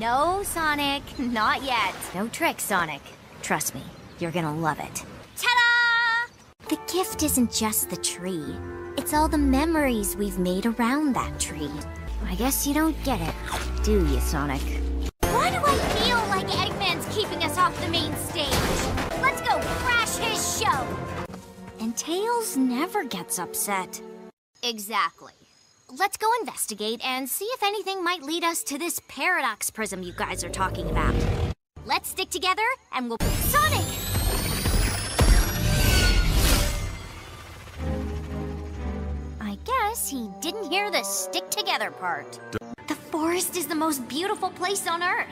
No, Sonic, not yet. No trick, Sonic. Trust me, you're gonna love it. Ta-da! The gift isn't just the tree. It's all the memories we've made around that tree. I guess you don't get it, do you, Sonic? Why do I feel like Eggman's keeping us off the main stage? Let's go crash his show! And Tails never gets upset. Exactly. Let's go investigate and see if anything might lead us to this paradox prism you guys are talking about. Let's stick together and we'll... Sonic! I guess he didn't hear the stick together part. The forest is the most beautiful place on Earth.